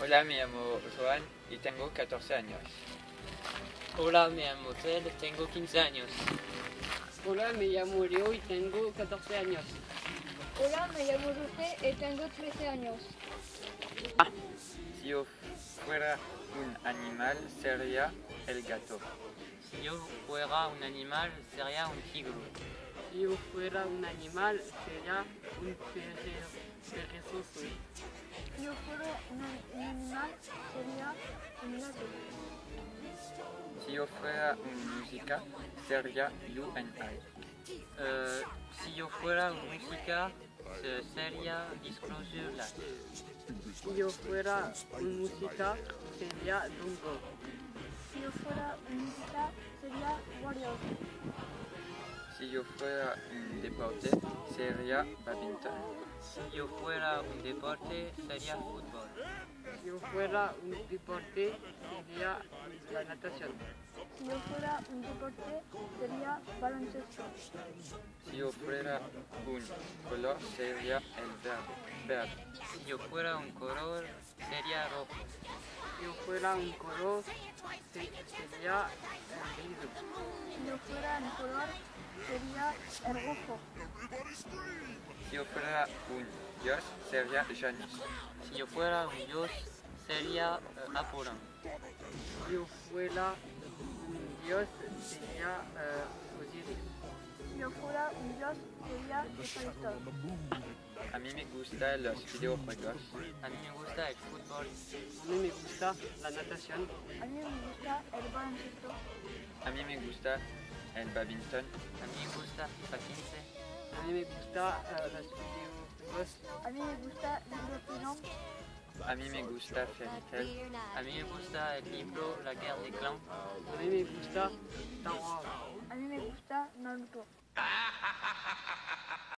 Hola, me llamo Joan y tengo 14 años. Hola, me llamo Ted, tengo 15 años. Hola, me llamo Leo y tengo 14 años. Hola, me llamo José y tengo 13 años. Si yo fuera un animal, sería el gato. Si yo fuera un animal, sería un tigre. Si yo fuera un animal, sería un perezoso. Si yo fuera un, un animal, yo fuera una música, sería you and I. Eh, si yo fuera música, se- sería Disclosure Live. Si yo fuera un música, sería Dumbo. Si yo fuera un música, sería Warriors. Si yo fuera un deporte, sería badminton. Si yo fuera un deporte, sería fútbol. Si yo fuera un deporte, sería la natación. Si yo fuera un deporte, sería baloncesto. Si yo fuera un color, sería el verde. verde. Si yo fuera un color, sería rojo. Si yo fuera un color, se- sería el gris. Si yo fuera un color, sería el rojo. Si yo fuera un dios, sería Janus. Si yo fuera un dios, sería Apollón. Si yo fuera un dios, sería eh, Osiris. Si yo fuera un dios, sería Hephaestus. A mí me gustan los videojuegos. A mí me gusta el fútbol. A mí me gusta la natación. A mí me gusta el baloncesto. A mí me gusta el badminton. A mí me gusta FIFA 15. A mí me gusta eh, los videojuegos. A mí me gusta League of A mí me gusta, fait-elle. A me gusta el libro La guerre des clans. A mí me gusta Star Wars. A mí me gusta Naruto.